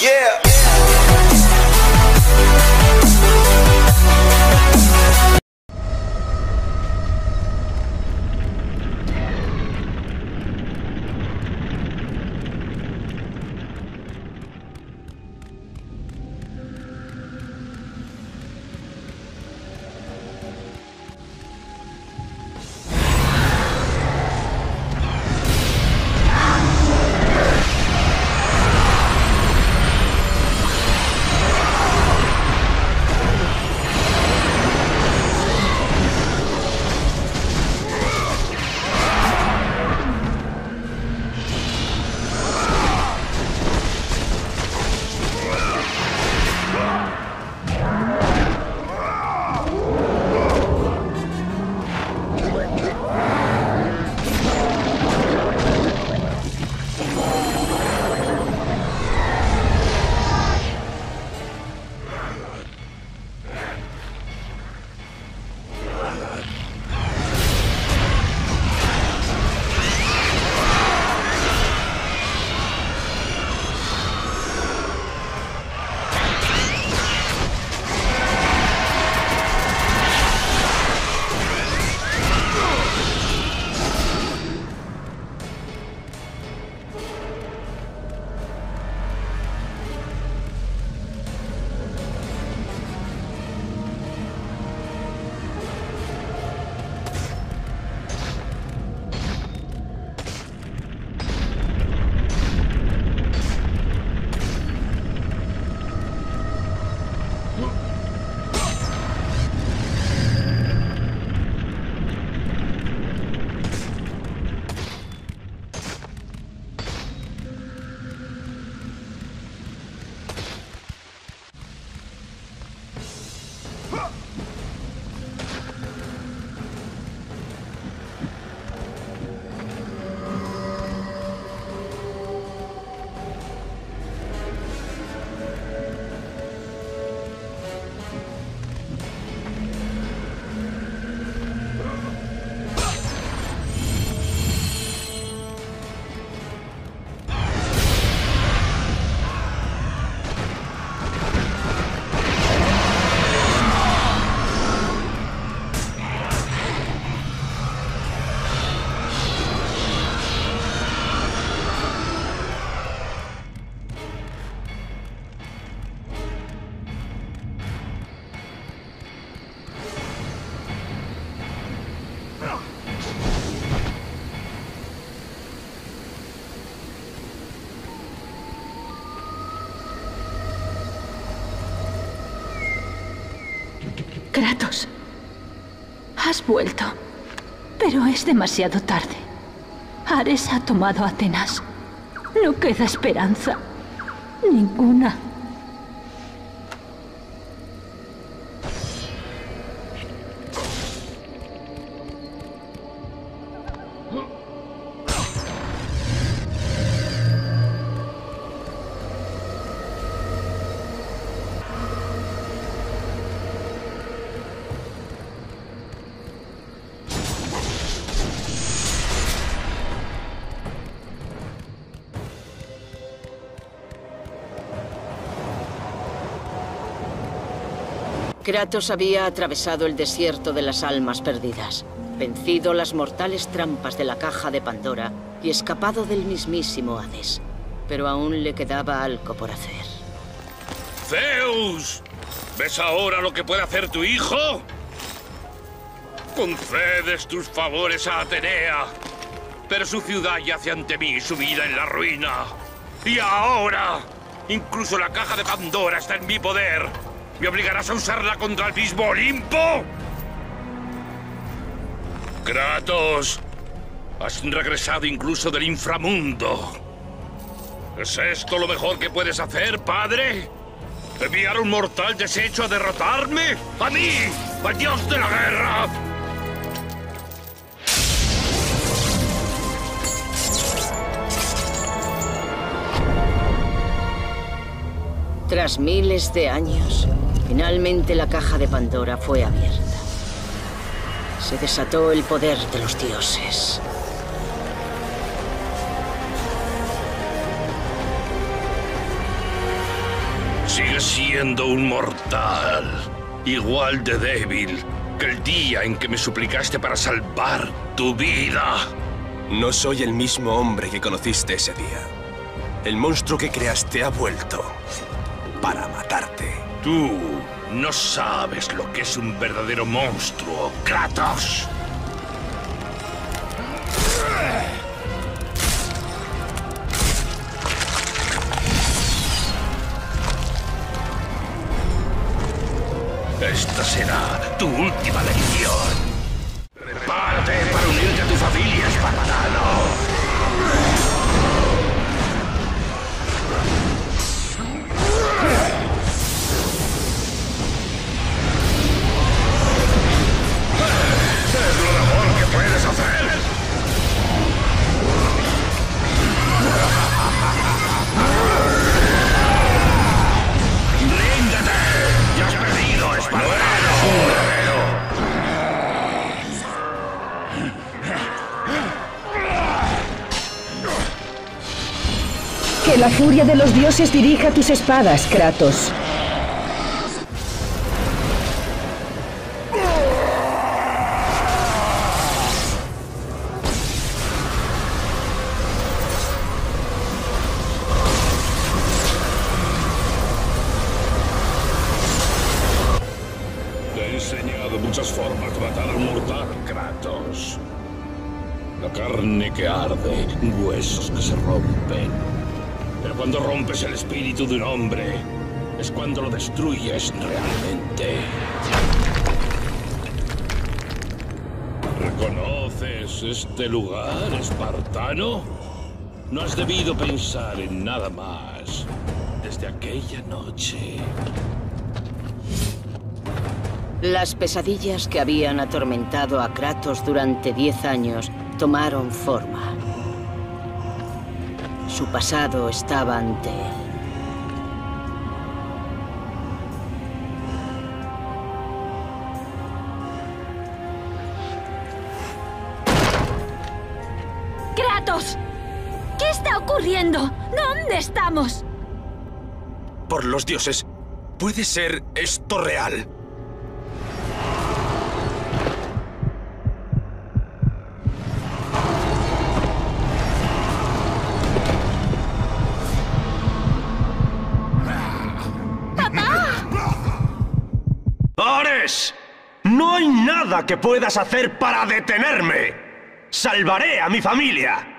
Yeah. Kratos, has vuelto. Pero es demasiado tarde. Ares ha tomado Atenas. No queda esperanza. Ninguna. Kratos había atravesado el desierto de las almas perdidas, vencido las mortales trampas de la caja de Pandora y escapado del mismísimo Hades. Pero aún le quedaba algo por hacer. ¡Zeus! ¿Ves ahora lo que puede hacer tu hijo? Concedes tus favores a Atenea, pero su ciudad yace ante mí sumida en la ruina. Y ahora, incluso la caja de Pandora está en mi poder. ¿Me obligarás a usarla contra el mismo Olimpo? Kratos, has regresado incluso del inframundo. ¿Es esto lo mejor que puedes hacer, padre? ¿Enviar a un mortal deshecho a derrotarme? ¡A mí! ¡Al dios de la guerra! Tras miles de años, finalmente la caja de Pandora fue abierta. Se desató el poder de los dioses. Sigue siendo un mortal, igual de débil que el día en que me suplicaste para salvar tu vida. No soy el mismo hombre que conociste ese día. El monstruo que creaste ha vuelto para matarte. Tú no sabes lo que es un verdadero monstruo, Kratos. Esta será tu última lección. La furia de los dioses dirija tus espadas, Kratos. De un hombre, es cuando lo destruyes realmente. ¿Reconoces este lugar, espartano? No has debido pensar en nada más desde aquella noche. Las pesadillas que habían atormentado a Kratos durante diez años tomaron forma. Su pasado estaba ante él. ¿Dónde estamos? Por los dioses, ¿puede ser esto real? No hay nada que puedas hacer para detenerme. Salvaré a mi familia.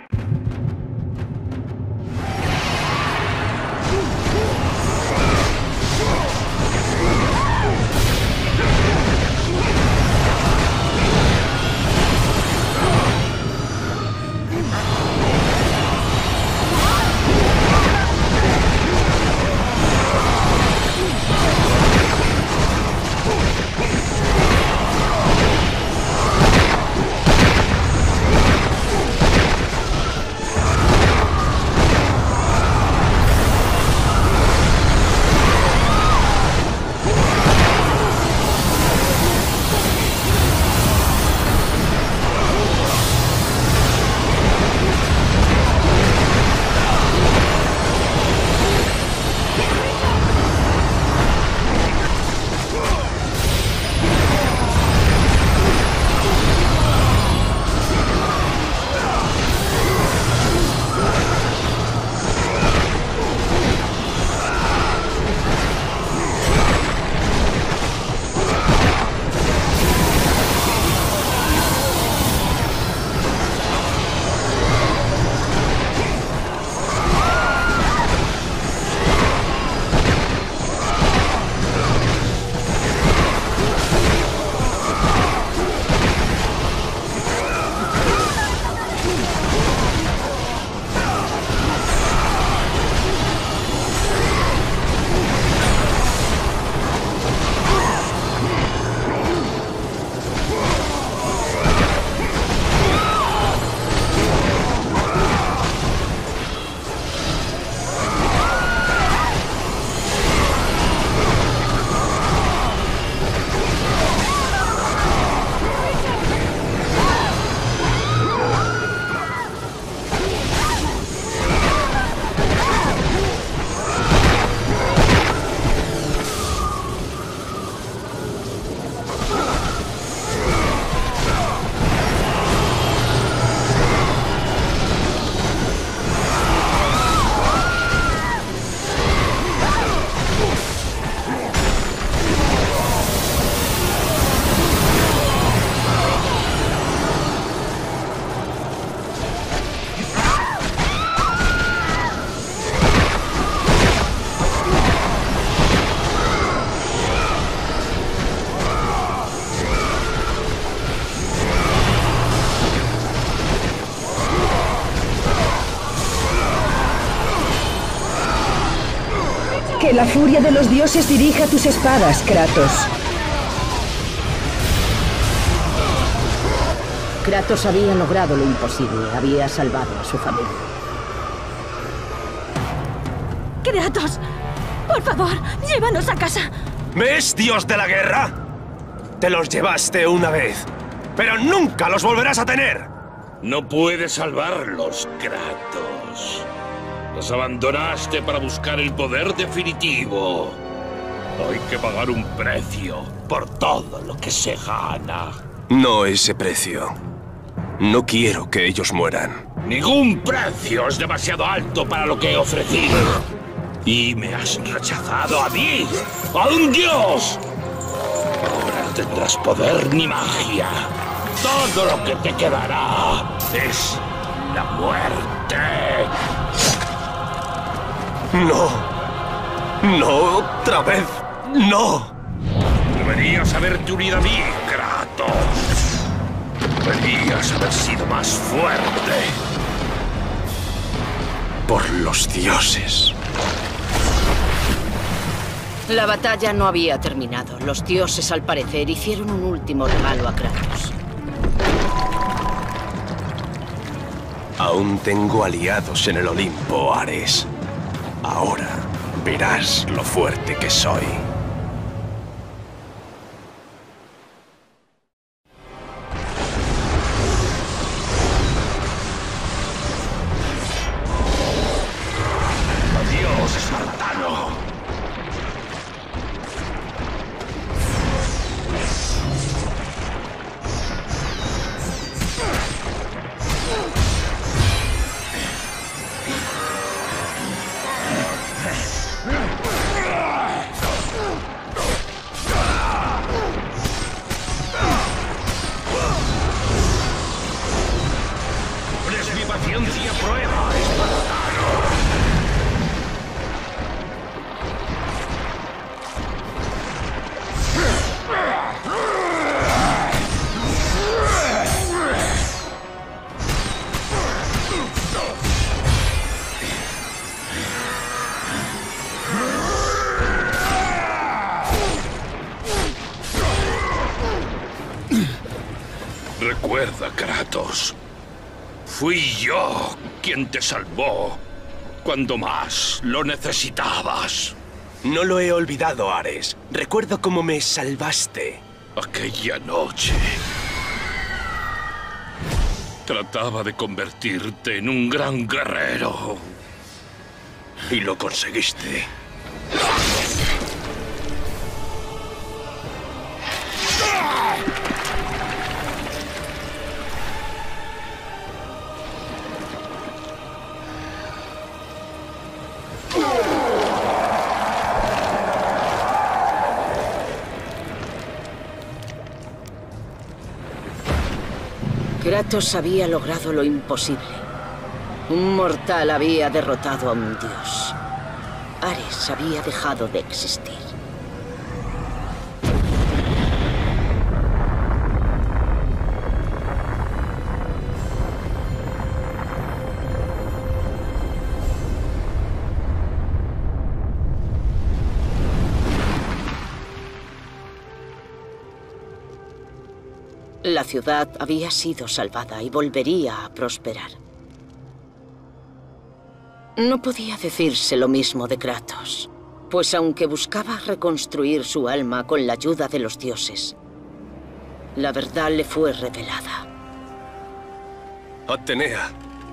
Que la furia de los dioses dirija tus espadas, Kratos. Kratos había logrado lo imposible, había salvado a su familia. Kratos, por favor, llévanos a casa. ¿Ves, dios de la guerra? Te los llevaste una vez, pero nunca los volverás a tener. No puedes salvarlos, Kratos. Abandonaste para buscar el poder definitivo. Hay que pagar un precio por todo lo que se gana. No ese precio. No quiero que ellos mueran. Ningún precio es demasiado alto para lo que he ofrecido. Y me has rechazado a mí, a un dios. Ahora no tendrás poder ni magia. Todo lo que te quedará es la muerte. No. No, otra vez. No. Deberías haberte unido a mí, Kratos. Deberías haber sido más fuerte. Por los dioses. La batalla no había terminado. Los dioses, al parecer, hicieron un último regalo a Kratos. Aún tengo aliados en el Olimpo, Ares. Ahora verás lo fuerte que soy. Recuerda, Kratos. Fui yo quien te salvó cuando más lo necesitabas. No lo he olvidado, Ares. Recuerdo cómo me salvaste. Aquella noche. Trataba de convertirte en un gran guerrero. Y lo conseguiste. Kratos había logrado lo imposible. Un mortal había derrotado a un dios. Ares había dejado de existir. La ciudad había sido salvada y volvería a prosperar. No podía decirse lo mismo de Kratos, pues aunque buscaba reconstruir su alma con la ayuda de los dioses, la verdad le fue revelada. Atenea,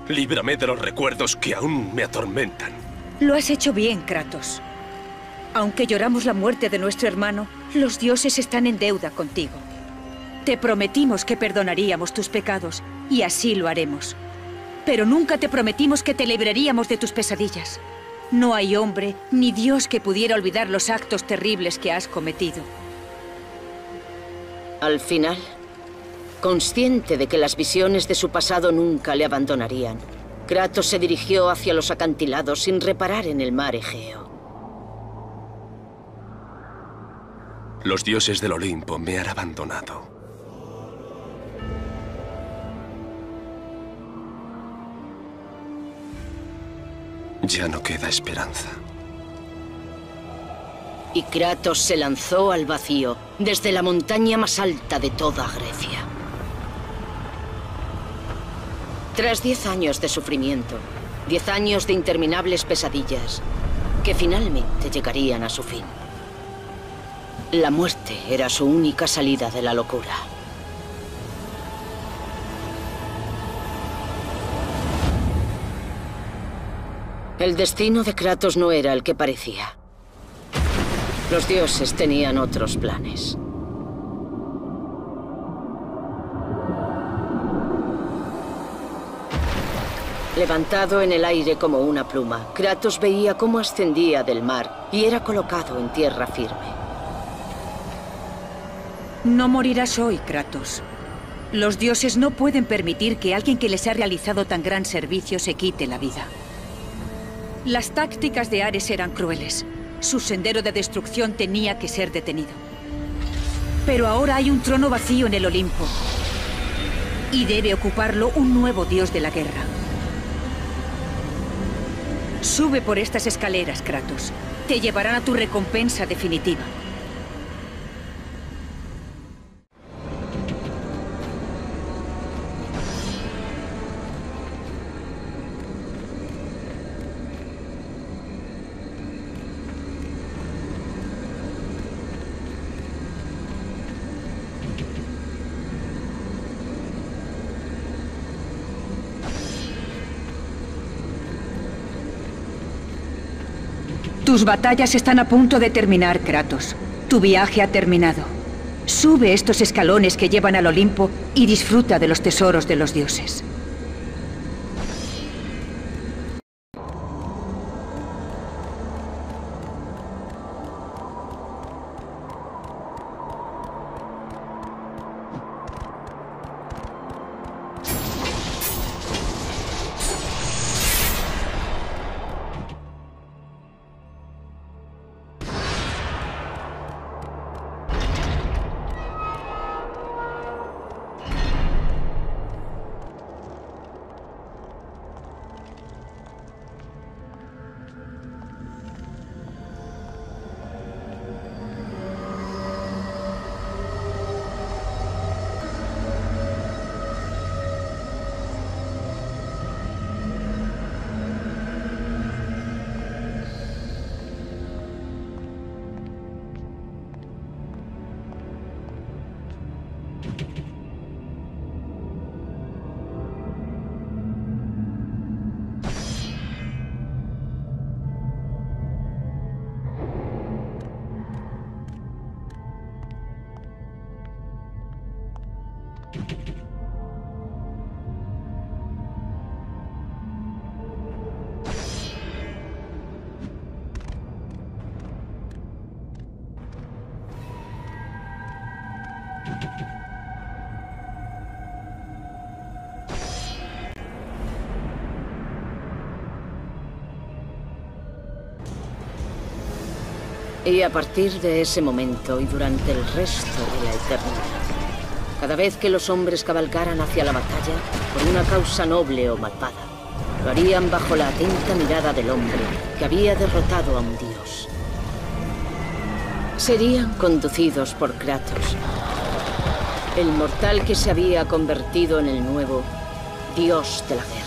líbrame de los recuerdos que aún me atormentan. Lo has hecho bien, Kratos. Aunque lloramos la muerte de nuestro hermano, los dioses están en deuda contigo. Te prometimos que perdonaríamos tus pecados, y así lo haremos. Pero nunca te prometimos que te libraríamos de tus pesadillas. No hay hombre ni Dios que pudiera olvidar los actos terribles que has cometido. Al final, consciente de que las visiones de su pasado nunca le abandonarían, Kratos se dirigió hacia los acantilados sin reparar en el mar Egeo. Los dioses del Olimpo me han abandonado. Ya no queda esperanza. Y Kratos se lanzó al vacío, desde la montaña más alta de toda Grecia. Tras diez años de sufrimiento, diez años de interminables pesadillas, que finalmente llegarían a su fin. La muerte era su única salida de la locura. El destino de Kratos no era el que parecía. Los dioses tenían otros planes. Levantado en el aire como una pluma, Kratos veía cómo ascendía del mar y era colocado en tierra firme. No morirás hoy, Kratos. Los dioses no pueden permitir que alguien que les ha realizado tan gran servicio se quite la vida. Las tácticas de Ares eran crueles. Su sendero de destrucción tenía que ser detenido. Pero ahora hay un trono vacío en el Olimpo. Y debe ocuparlo un nuevo dios de la guerra. Sube por estas escaleras, Kratos. Te llevarán a tu recompensa definitiva. Tus batallas están a punto de terminar, Kratos. Tu viaje ha terminado. Sube estos escalones que llevan al Olimpo y disfruta de los tesoros de los dioses. Y a partir de ese momento y durante el resto de la eternidad, cada vez que los hombres cabalgaran hacia la batalla, por una causa noble o malvada, lo harían bajo la atenta mirada del hombre que había derrotado a un dios. Serían conducidos por Kratos, el mortal que se había convertido en el nuevo dios de la guerra.